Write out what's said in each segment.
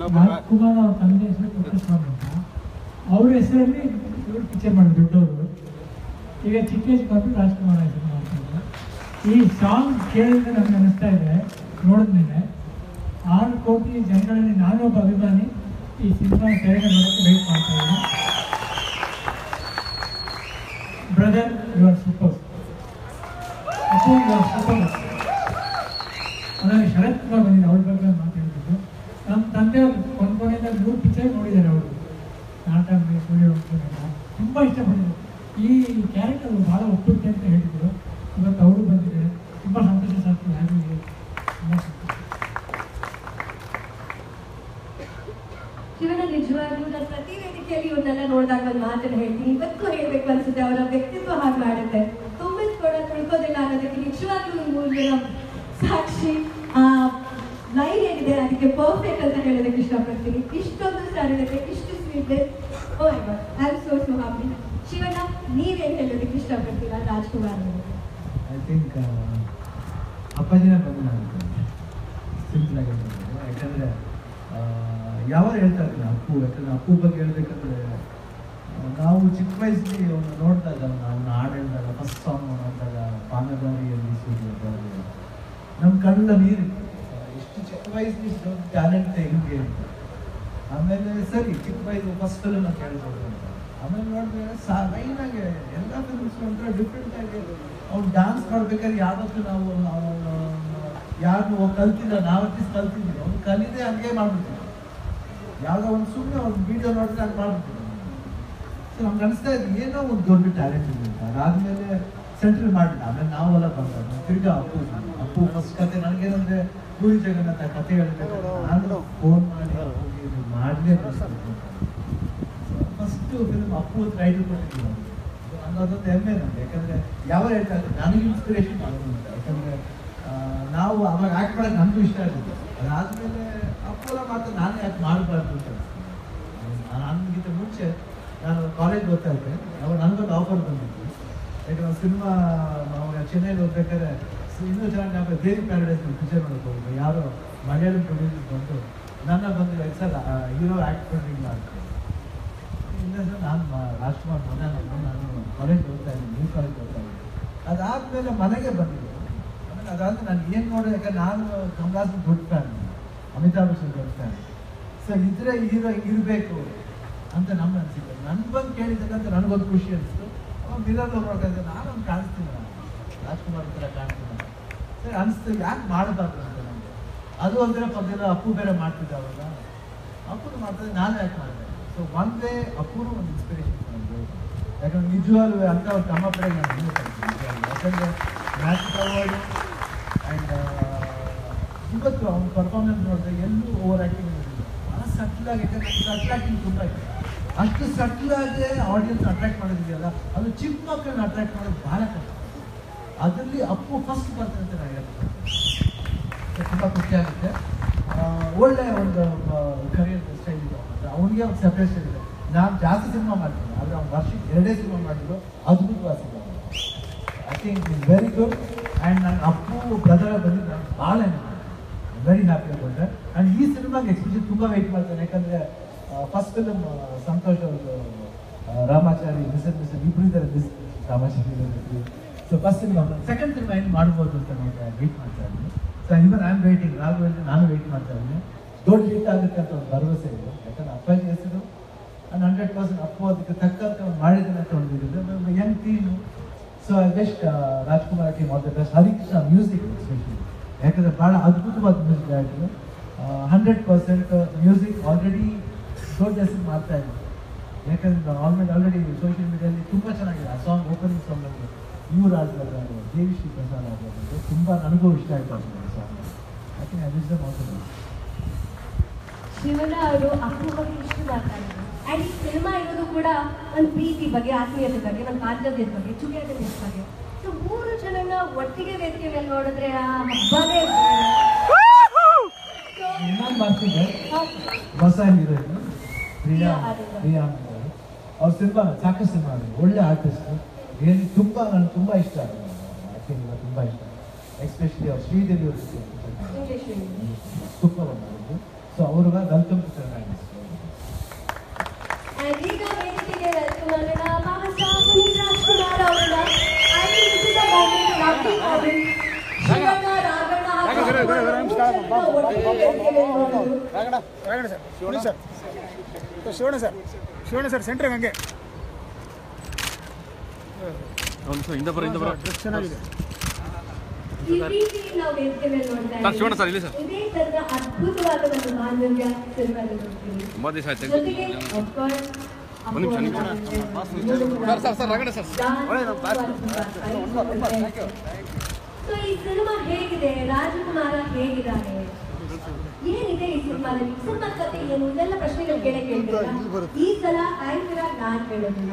ರಾಜ್ಕುಮಾರ್ ಅವ್ರ ತಂದೆ ಹೆಸರು ಪುಟ್ಟಸ್ವಾಮಿ ಅಂತ. ಅವ್ರ ಹೆಸರಲ್ಲಿ ಇವ್ರು ಪಿಕ್ಚರ್ ಮಾಡಿದ್ರು ದೊಡ್ಡವರು. ಈಗ ಚಿಕ್ಕ ಬಾಬು ರಾಜ್ಕುಮಾರ್ ಹೆಸರು ಮಾಡ್ತಾರೆ ಈ ಸಾಂಗ್ ಕೇಳಿದ್ರೆ ನನಗೆ ಅನಿಸ್ತಾ ಇದೆ ನೋಡಿದ್ಮೇಲೆ ಆರು ಕೋಟಿ ಜನಗಳಲ್ಲಿ ನಾನು ಒಬ್ಬ ಅಭಿಮಾನಿ ಈ ಸಿನಿಮಾ ತೆರೆಗೆ ನೋಡೋಕ್ಕೆ ವೇಟ್ ಮಾಡ್ತಾ ಇದ್ದೀನಿ. Brother you are super Appu you are super ಅದಾಗಿ ಶರತ್ ಕುಮಾರ್ ಬಂದಿದ್ದೆ ಅವ್ರ ಬಗ್ಗೆ ನಮ್ಮ ತಂದೆ ಒಂದು ಕೊನೆಯಿಂದ ಮೂರು ಪಿಕ್ಚರ್ ನೋಡಿದ್ದಾರೆ ಅವರು. ನಾಟಕ ಸೂರ್ಯ ತುಂಬ ಇಷ್ಟಪಟ್ಟಿದ್ರು ಈ ಕ್ಯಾರೆಕ್ಟರ್ ಭಾಳ ಒಪ್ಪುತ್ತೆ ಅಂತ ಹೇಳಿದ್ರು ಇವತ್ತು ಅವರು ಬಂದಿದ್ದಾರೆ. ತುಂಬ ಸಂತೋಷ ಸಾಕು ಯಾರು ತುಂಬ ಸಂತೋಷ. ಶಿವನ ನಿಜವಾಗ್ಲೂ ನಾನು ಪ್ರತಿ ವೇದಿಕೆಯಲ್ಲಿ ಇವನ್ನೆಲ್ಲ ನೋಡಿದಾಗ ಒಂದು ಮಾತನ್ನು ಹೇಳ್ತೀನಿ. ಇವತ್ತು ಹೇಳ್ಬೇಕು ಅನ್ಸುತ್ತೆ, ಅವರ ವ್ಯಕ್ತಿತ್ವ ಹಾಗೆ ಮಾಡುತ್ತೆ. ತುಂಬಿಸ್ಕೊಡ ತಿಳ್ಕೋದಿಲ್ಲ ಅನ್ನೋದಕ್ಕೆ ನಿಜವಾಗ್ಲೂ ಸಾಕ್ಷಿ. ಲೈನ್ ಏನಿದೆ ಅದಕ್ಕೆ ಪರ್ಫೆಕ್ಟ್ ಅಂತ ಹೇಳೋದಕ್ಕೆ ಇಷ್ಟಪಡ್ತೀನಿ. ಇಷ್ಟೊಂದು ಸರಳತೆ, ಇಷ್ಟು sweetness oh I am so so happy ಶಿವನ ನೀವೇನು ಹೇಳೋದಕ್ಕೆ ಇಷ್ಟಪಡ್ತೀರಾ? ರಾಜ್ಕುಮಾರ್ ಐ ಥಿಂಕ್ ಅಪ್ಪಾಜಿನ ಬಂದ ಸಿಂಪಲ್ ಆಗಿ ಯಾಕಂದರೆ ಯಾವಾಗ ಹೇಳ್ತಾ ಇರ್ತೀನಿ ಅಪ್ಪು, ಯಾಕಂದರೆ ಅಪ್ಪು ಬಗ್ಗೆ ಹೇಳ್ಬೇಕಂದ್ರೆ ನಾವು ಚಿಕ್ಕ ವಯಸ್ಸಲ್ಲಿ ಅವನು ನೋಡಿದಾಗ ಅವನ ಹಾಡು ಹೇಳಿದಾಗ ಫಸ್ಟ್ ಸಾಂಗ್ ನೋಡಿದಾಗ ಪಾನದಾರಿಯಲ್ಲಿ ಸೂರ್ಯ ನಮ್ಮ ಕಣ್ಣ ನೀರು ವಯಸ್ಸಲ್ಲಿ ಇಷ್ಟೊಂದು ಟ್ಯಾಲೆಂಟ್ ಹೆಂಗೆ ಅಂತ. ಆಮೇಲೆ ಸರಿ, ಚಿಕ್ಕ ವಯಸ್ಸು ಫಸ್ಟ್ ಫಿಲ್ಮ್ ಕೇಳ್ಬೋದು ಅಂತ. ಆಮೇಲೆ ನೋಡಿದ್ರೆ ಸಾ ಮೈನಾಗೆ ಎಲ್ಲ ಫಿಲ್ಮ್ಸ್ ಒಂಥರ ಡಿಫ್ರೆಂಟ್ ಆಗಿ ಅವ್ನು ಡಾನ್ಸ್ ಮಾಡ್ಬೇಕಾದ್ರೆ ಯಾವತ್ತು ನಾವು ಅವನು ಯಾರು ಕಲ್ತಿಲ್ಲ ನಾವು ಅಟ್ಲೀಸ್ಟ್ ಕಲ್ತಿದ್ವಿ ಅವ್ನು ಕಲಿದೆ ಹಂಗೆ ಮಾಡ್ಬಿಡ್ತೀವಿ ಯಾವುದೋ ಒಂದು ಸುಮ್ಮನೆ ಒಂದು ವಿಡಿಯೋ ನೋಡಿದ್ರೆ ಹಂಗೆ ಮಾಡ್ಬಿಡ್ತೀವಿ ಸೊ ನಮ್ಗೆ ಅನಿಸ್ತಾ ಏನೋ ಒಂದು ದೊಡ್ಡ ಟ್ಯಾಲೆಂಟ್ ಇದೆ ಅಂತ. ಅದಾದ್ಮೇಲೆ ಸೆಂಟ್ರಲ್ ಮಾಡಿಲ್ಲ ಆಮೇಲೆ ನಾವೆಲ್ಲ ಬಂದ ತಿರ್ಗಾ ಅಪ್ಪು ಅಪ್ಪು ಫಸ್ಟ್ ಕತೆ ನನಗೇನಂದ್ರೆ ಪೂರಿ ಜಗನ್ನಾಥ ಕತೆ ಹೇಳ್ತಾರೆ ನಾನು ಫೋನ್ ಮಾಡಿ ಹೋಗಿ ಇದು ಬರ್ಸ್ಬೇಕು ಫಸ್ಟ್ ಫಿಲ್ಮ್ ಅಪ್ಪು ಕೊಟ್ಟಿದ್ದೀನಿ ಕೊಟ್ಟಿದ್ದೀವಿ ನಾನು ಅದೊಂದು ಹೆಮ್ಮೆ ನನಗೆ ಯಾಕಂದ್ರೆ ಯಾವ ಹೇಳ್ತಾ ನನಗೆ ಇನ್ಸ್ಪಿರೇಷನ್ ಮಾಡೋದು ಅಂತ ಯಾಕಂದ್ರೆ ನಾವು ಅವಾಗ ಆ್ಯಕ್ಟ್ ಮಾಡೋಕೆ ನಮಗೂ ಇಷ್ಟ ಆಗುತ್ತೆ ಅದಾದಮೇಲೆ ಅಪ್ಪುಲ ಮಾತ್ರ ನಾನು ಯಾಕೆ ಮಾಡಬಾರ್ದು ಅಂತ. ನನಗಿಂತ ಮುಂಚೆ ನಾನು ಕಾಲೇಜ್ ಓದ್ತಾ ಇದ್ದೆ. ಅವಾಗ ನನಗೊಂದು ಆಫರ್ ಬಂದಿತ್ತು. ಯಾಕಂದ್ರೆ ಸಿನಿಮಾ ನಾವು ಚೆನ್ನೈಲಿ ಓದ್ಬೇಕಾದ್ರೆ ಇನ್ನೂ ಚೆನ್ನಾಗಿ ನಾವು ದೇವಿ ಪ್ಯಾರಡೈಸ್ ಪಿಕ್ಚರ್ ನೋಡಕ್ಕೆ ಹೋಗಿದ್ದೆ ಯಾರೋ ಮಲಯಾಳಂ ಪ್ರೊಡ್ಯೂಸರ್ ಬಂದು ನನ್ನ ಬಂದು ಸರ್ ಹೀರೋ ಆ್ಯಕ್ಟ್ ಮಾಡಿಲ್ಲ ಅಂತ. ಇಲ್ಲ ಸರ್, ನಾನು ರಾಜ್ಕುಮಾರ್ ಮಗ ನಾನು ಕಾಲೇಜ್ ಓದ್ತಾ ಇದ್ದೀನಿ ನ್ಯೂ ಕಾಲೇಜ್ ಓದ್ತಾ ಇದ್ದೀನಿ ಅದಾದಮೇಲೆ ಮನೆಗೆ ಬಂದಿದ್ದೆ. ಆಮೇಲೆ ಅದಾದ್ರೆ ನಾನು ಏನು ಯಾಕಂದ್ರೆ ನಾನು ಕಮಲಾಸನ್ ದೊಡ್ಡ ಫ್ಯಾನ್ ಅಮಿತಾಬ್ ಬಚ್ಚನ್ ದೊಡ್ಡ ಫ್ಯಾನ್ ಸೊ ಇದ್ರೆ ಹೀರೋ ಇರಬೇಕು ಅಂತ ನಮ್ಮ ಅನಿಸಿಕೆ ನನ್ಗೆ ಬಂದು ಕೇಳಿದ್ದಕ್ಕಂತ ನನಗೊಂದು ಖುಷಿ ಅನಿಸ್ತು ಮಿರರ್ ನೋಡ್ಬೇಕಾದ್ರೆ ನಾನು ಕಾಣಿಸ್ತೀನಿ ರಾಜ್ಕುಮಾರ್ ಹತ್ರ ಕಾಣ್ತೀನಿ ಸರಿ, ಅನಿಸ್ತು, ಯಾಕೆ ಮಾಡಬಾರ್ದು ಅಂತ ನನಗೆ ಅದು ಅಂದರೆ ಪದ್ಯ ಅಪ್ಪು ಬೇರೆ ಮಾಡ್ತಿದ್ದೆ ಅವಾಗ. ಅಪ್ಪು ಮಾಡ್ತಾರೆ ನಾನು ಯಾಕೆ ಮಾಡಿದೆ? ಸೊ ಒನ್ ಡೇ ಅಪ್ಪುನು ಒಂದು ಇನ್ಸ್ಪಿರೇಷನ್ ನನಗೆ ಯಾಕಂದ್ರೆ ನಿಜವಾಗ್ಲೂ ಅಂತ ಅವ್ರು ತಮ್ಮ ಕಡೆ ನಾನು ನಿಜವಾಗ್ಲೂ. ಯಾಕಂದ್ರೆ ಮ್ಯಾಜಿಕ್ ಅವಾರ್ಡು ಆ್ಯಂಡ್ ಇವತ್ತು ಅವ್ನ ಪರ್ಫಾರ್ಮೆನ್ಸ್ ನೋಡಿದ್ರೆ ಎಲ್ಲೂ ಓವರ್ ಆ್ಯಕ್ಟಿಂಗ್ ಭಾಳ ಸಟ್ಲಾಗಿ ಯಾಕಂದ್ರೆ ಸಟ್ಲ್ ಆ್ಯಕ್ಟಿಂಗ್ ತುಂಬ ಇದೆ ಅಷ್ಟು ಸಟ್ಲ್ ಆಗಿ ಆಡಿಯನ್ಸ್ ಅಟ್ರಾಕ್ಟ್ ಮಾಡೋದಿದೆಯಲ್ಲ ಅದು ಚಿಕ್ಕ ಮಕ್ಕಳನ್ನ ಅಟ್ರಾಕ್ಟ್ ಮಾಡೋದು ಭಾಳ ಕಷ್ಟ. ಅದರಲ್ಲಿ ಅಪ್ಪು ಫಸ್ಟ್ ಬರ್ತದೆ ಅಂತ ನಾನು ಹೇಳ್ತೀನಿ. ತುಂಬ ಖುಷಿ ಆಗುತ್ತೆ. ಆ, ಒಳ್ಳೆ ಒಂದು ಕರಿಯರ್ ಸ್ಟೈಲ್ ಇದೆ. ಅವನಿಗೆ ಒಂದು ಸೆಪ್ರೇಟ್ ಇದೆ. ನಾನು ಜಾಸ್ತಿ ಸಿನಿಮಾ ಮಾಡ್ತೀನಿ ಆದರೆ ಅವ್ನು ವರ್ಷಕ್ಕೆ ಎರಡೇ ಸಿನಿಮಾ ಮಾಡಿದ್ರು ಅದ್ಭುತವಾದ cinema I think is very good and ನನ್ನ ಅಪ್ಪು ಬ್ರದರ ಬಂದಿದ್ದು ನಾನು ಭಾಳ ವೆರಿ ಹ್ಯಾಪಿ ಅಬೌಟ್ ಆ್ಯಂಡ್ ಈ ಸಿನಿಮಾಗೆ ಎಕ್ಸ್ಪೆಷಲಿ ತುಂಬ ವೆಯ್ಟ್ ಮಾಡ್ತೇನೆ. ಯಾಕಂದರೆ ಫಸ್ಟ್ ಫಿಲಮ್ ಸಂತೋಷ್ ಅವರು ರಾಮಾಚಾರಿ ಮಿಸರ್ ಮಿಸರ್ ಇಬ್ಬರು ಇದ್ದಾರೆ miss Ramachari so first cinema second cinema ಏನು ಮಾಡ್ಬೋದು ಅಂತ ನಾನು ವೇಟ್ ಮಾಡ್ತಾ ಇದ್ದೀನಿ. So even I am waiting Raghavendra ನಾನು ವೇಟ್ ಮಾಡ್ತಾ ಇದ್ದೀನಿ. ದೊಡ್ಡ ಹಿಟ್ ಆಗುತ್ತೆ ಅಂತ ಒಂದು ಭರವಸೆ ಇದೆ. ಯಾಕಂದ್ರೆ ಅಪ್ಪ ಹೆಸರು, ನಾನು ಹಂಡ್ರೆಡ್ ಪರ್ಸೆಂಟ್ ಅಪ್ಪು, ಅದಕ್ಕೆ ತಕ್ಕಂತ ಮಾಡಿದ್ದಾನೆ ಅಂತ ಒಂದು young team so I best Rajkumar team all the best Harikrishna music especially ಯಾಕಂದರೆ ಭಾಳ ಅದ್ಭುತವಾದ ಮ್ಯೂಸಿಕ್ ಆಗಿದೆ. ಹಂಡ್ರೆಡ್ ಪರ್ಸೆಂಟ್ ಮ್ಯೂಸಿಕ್ ಆಲ್ರೆಡಿ ದೊಡ್ಡ ಜಾಸ್ತಿ ಮಾಡ್ತಾ ಇಲ್ಲ ಯಾಕಂದ್ರೆ ಆಲ್ರೆಡಿ ಆಲ್ರೆಡಿ ಸೋಷಿಯಲ್ ಮೀಡಿಯಲ್ಲಿ ತುಂಬ ಚೆನ್ನಾಗಿದೆ. ಆ ಸಾಂಗ್ ಓಪನಿಂಗ್ ಸಾಂಗ್ ನನಗೆ ಇವ್ರು ದೇವಿ ಶ್ರೀ ಪ್ರಸಾದ್ ಆಡ್ತಾರೆ ತುಂಬ ನನಗೂ ಇಷ್ಟ ಆಯ್ತು ಆ ಸಾಂಗ್ ಯಾಕೆ ಅದು ದ ಶಿವನ ಅವರು ಅಪ್ಪು ಬಗ್ಗೆ ಇಷ್ಟು ಮಾತಾಡಿದ್ರು. ಆ್ಯಂಡ್ ಈ ಸಿನಿಮಾ ಇರೋದು ಕೂಡ ನನ್ನ ಪ್ರೀತಿ ಬಗ್ಗೆ ಆತ್ಮೀಯತೆ ಬಗ್ಗೆ ನನ್ನ ಬಾಂಧವ್ಯದ ಬಗ್ಗೆ ಚುಗಿಯಾಟದ ಬಗ್ಗೆ. ಸೊ ಮೂರು ಜನನ ಒಟ್ಟಿಗೆ ವೇದಿಕೆ ಮೇಲೆ ನೋಡಿದ್ರೆ ಆ ಹಬ್ಬನೇ So, ಇನ್ನೊಂದು ಬರ್ತಿದೆ ಆ, ಹೊಸ ಹೀರೋಯಿನ್ ಪ್ರಿಯಾ ಪ್ರಿಯಾ ಆರ್ಯ. ಪ್ರಿಯಾ ಅಂತ ಅವ್ರ ಸಿನಿಮಾ ಸಾಕಷ್ಟು ಸಿನಿಮಾ ಒಳ್ಳೆ ಆರ್ಟಿಸ್ಟ್ ಏನು ತುಂಬ ನನಗೆ ತುಂಬ ಇಷ್ಟ ಆ್ಯಕ್ಟಿಂಗ್ ತುಂಬ ಇಷ್ಟ ಎಸ್ಪೆಷಲಿ ಅವ್ರು ಶ್ರೀದೇವಿ ಅವ್ರ ಇಂಗ್ಲಿಷ್ medium. ಸೂಪರ್ ಮಾಡಿದ್ದು ಸೊ ಸೊ ಅವ್ರಿಗೆ ವೆಲ್ಕಮ್ ಟು ಕನ್ನಡ And ಈಗ ವೇದಿಕೆಗೆ welcome ಮಾಡೋಣ ಮಹಾಸ್ವಾಮಿ ಪುನೀತ್ ರಾಜ್ಕುಮಾರ್ ಅವರನ್ನ. I think this is a moment, lovely moment. Shivanna, Raghanna ಹಾಗೂ ಶಿವಣ್ಣ ಒಟ್ಟಿಗೆ ವೇದಿಕೆಗೆ ನೋಡೋದು. ರಾಗಣ ರಾಗಣ sir Shivanna sir Shivanna sir. Shivanna sir ಸೆಂಟ್ರಿಗೆ ಹಂಗೆ. ಹಿಂದೆ ಬರ ಹಿಂದೆ ಬರ. ಚೆನ್ನಾಗಿದೆ. ಶಿವಣ್ಣ ಸರ್. ಇಲ್ಲಿ ಸರ್. ತುಂಬ ದಿವಸ ಆಯ್ತು. ಒಂದು ನಿಮಿಷ, ನಿಮಿಷ. ಸರ್, ಸರ್, ಸರ್, ರಗಡೆ ಸರ್. ಸೊ ಈ ಸಿನಿಮಾ ಹೇಗಿದೆ? ರಾಜಕುಮಾರ ಹೇಗಿದ್ದಾನೆ? ಏನಿದೆ ಈ ಸಿನಿಮಾದಲ್ಲಿ? ಸಿನಿಮಾ ಕತೆ ಏನು? ಇದೆಲ್ಲ ಪ್ರಶ್ನೆಗಳು ಕೇಳಕ್ಕೆ ಹೇಳ್ತಾರೆ ಈ ಸಲ ಆಯಂಕರ ನಾನ್ ಹೇಳೋದಿಲ್ಲ.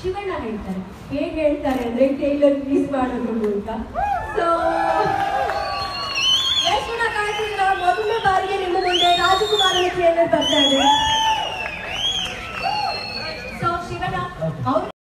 ಶಿವಣ್ಣ ಹೇಳ್ತಾರೆ. ಹೇಗೆ ಹೇಳ್ತಾರೆ ಅಂದ್ರೆ ಟೈಲರ್ ರಿಲೀಸ್ ಮಾಡೋದು ಅಂತ. ಸೊ ಯಶೋಣ ಕಾಯ್ತಿಲ್ಲ ಮೊದಲ ಬಾರಿಗೆ ನಿಮ್ಮ ಮುಂದೆ ರಾಜಕುಮಾರ್ ಟ್ರೈಲರ್ ಬರ್ತಾ ಇದೆ. ಸೊ ಶಿವಣ್ಣ ಅವ್ರ